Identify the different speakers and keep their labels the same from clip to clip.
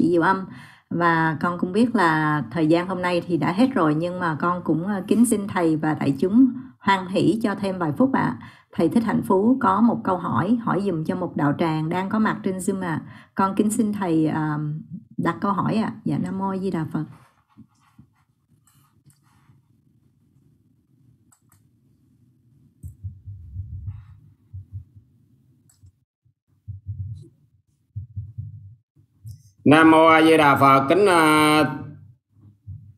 Speaker 1: chị Diệu Âm và con cũng biết là thời gian hôm nay thì đã hết rồi nhưng mà con cũng ờ, kính xin thầy và đại chúng hoan hỷ cho thêm vài phút ạ. À. Thầy Thích Hạnh Phú có một câu hỏi hỏi dùm cho một đạo tràng đang có mặt trên Zoom ạ. À. Con kính xin thầy uh, đặt câu hỏi ạ. À. Dạ Nam mô Di Đà Phật.
Speaker 2: Nam mô A Di Đà Phật. Kính à, uh,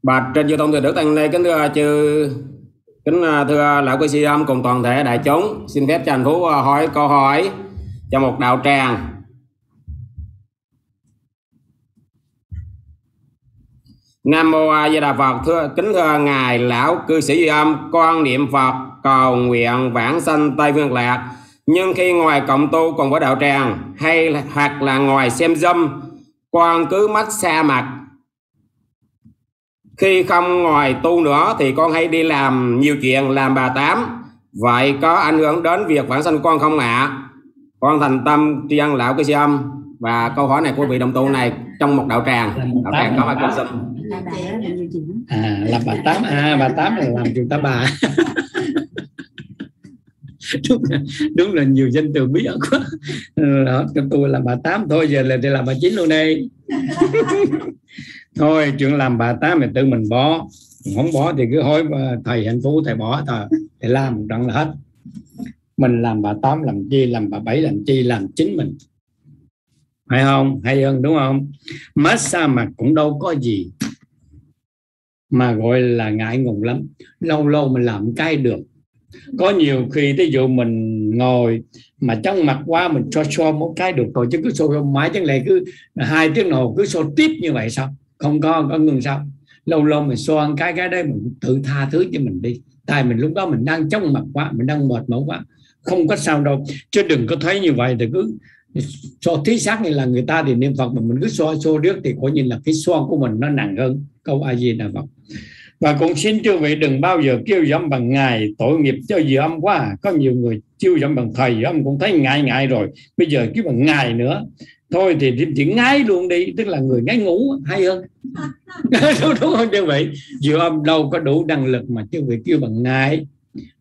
Speaker 2: bạch trên vô thông từ đức tăng lê kính thưa chư kính uh, thưa lão cư sĩ âm cùng toàn thể đại chúng. Xin phép cho anh phú uh, hỏi câu hỏi cho một đạo tràng. Nam mô A Di Đà Phật. Thưa kính thưa ngài lão cư sĩ Duy Âm con niệm Phật cầu nguyện vãng sanh Tây Phương Lạc. Nhưng khi ngoài cộng tu cùng với đạo tràng hay hoặc là ngoài xem dâm con cứ mắt xa mặt khi không ngoài tu nữa thì con hay đi làm nhiều chuyện làm bà tám. Vậy có ảnh hưởng đến việc bản sanh con không ạ? À? con thành tâm tri ân lão cái siêu âm và câu hỏi này của vị đồng tu này trong một đạo tràng. Đạo tràng có ai con xin
Speaker 3: à làm bà tám. À bà tám là làm chúng ta bà đúng là, đúng là nhiều danh từ bí ẩn quá. Đó trong tôi là bà tám. Thôi giờ là để làm bà chín luôn đây thôi chuyện làm bà tám thì tự mình bỏ. Không bỏ thì cứ hỏi thầy hạnh phúc thầy bỏ thôi. Thầy làm đặng là hết. Mình làm bà tám làm chi làm bà bảy làm chi làm chính mình. Phải không? Hay hơn đúng không? Massage mặt cũng đâu có gì mà gọi là ngại ngùng lắm. Lâu lâu mình làm cái được có nhiều khi ví dụ mình ngồi mà trong mặt quá, mình cho cho một cái được rồi chứ cứ xô mãi, chẳng lẽ cứ hai tiếng hồ cứ xô tiếp như vậy sao? Không có có ngừng sao? Lâu lâu mình xoa cái cái đấy mình tự tha thứ cho mình đi. Tại mình lúc đó mình đang chóng mặt quá, mình đang mệt mỏi quá, không có sao đâu. Chứ đừng có thấy như vậy thì cứ cho thí xác như là người ta thì niệm phật mà mình cứ so xô điếc thì coi như là cái xoa của mình nó nặng hơn. Câu a di đà phật và cũng xin chư vị đừng bao giờ kêu dâm bằng ngài tội nghiệp cho dì âm quá. Có nhiều người kêu dâm bằng thầy dì âm cũng thấy ngại ngại rồi. Bây giờ kêu bằng ngài nữa. Thôi thì chỉ ngái luôn đi tức là người ngái ngủ hay hơn. Đúng, đúng không chư vị? Dì âm đâu có đủ năng lực mà chư vị kêu bằng ngài.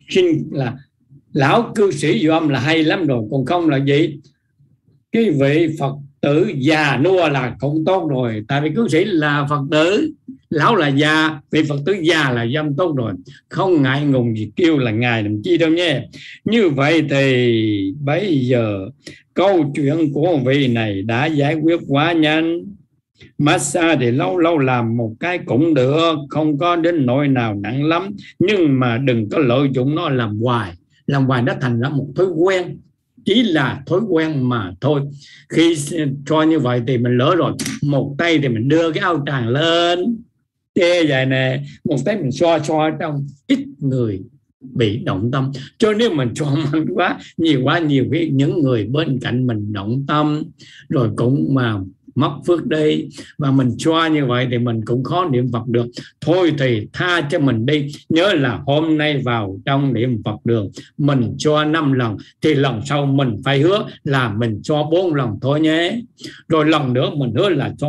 Speaker 3: Xin là lão cư sĩ dì âm là hay lắm rồi còn không là gì? Cái vị phật tử già nua là không tốt rồi. Tại vì cư sĩ là phật tử lão là già vị phật tử già là dâm tốt rồi. Không ngại ngùng gì kêu là ngài làm chi đâu nhé. Như vậy thì bây giờ câu chuyện của vị này đã giải quyết quá nhanh. Massage thì lâu lâu làm một cái cũng được, không có đến nỗi nào nặng lắm. Nhưng mà đừng có lợi dụng nó làm hoài. Làm hoài nó thành ra một thói quen. Chỉ là thói quen mà thôi. Khi cho như vậy thì mình lỡ rồi. Một tay thì mình đưa cái áo tràng lên che vậy nè. Một tay mình so so trong ít người bị động tâm. Cho nên mình cho mạnh quá nhiều quá, nhiều khi những người bên cạnh mình động tâm, rồi cũng mà mất phước đi và mình cho như vậy thì mình cũng khó niệm Phật được. Thôi thì tha cho mình đi. Nhớ là hôm nay vào trong niệm Phật đường, mình cho năm lần, thì lần sau mình phải hứa là mình cho bốn lần thôi nhé. Rồi lần nữa mình hứa là cho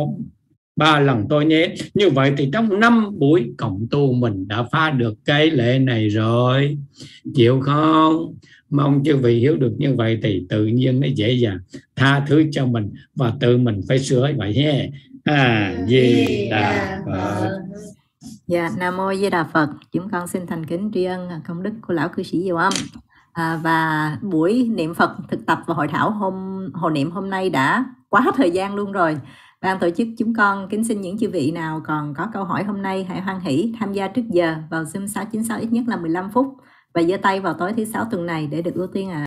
Speaker 3: ba lần tôi nhé. Như vậy thì trong năm buổi cộng tu mình đã phá được cái lệ này rồi. Chịu không? Mong chư vị hiểu được như vậy thì tự nhiên nó dễ dàng. Tha thứ cho mình và tự mình phải sửa vậy nhé. À di đà phật.
Speaker 1: Dạ nam mô di đà phật. Chúng con xin thành kính tri ân công đức của lão cư sĩ diệu âm. À, và buổi niệm phật thực tập và hội thảo hôm hồi niệm hôm nay đã quá thời gian luôn rồi. Ban tổ chức chúng con kính xin những chư vị nào còn có câu hỏi hôm nay, hãy hoan hỷ, tham gia trước giờ vào Zoom 696 ít nhất là 15 phút và giơ tay vào tối thứ sáu tuần này để được ưu tiên ạ. À.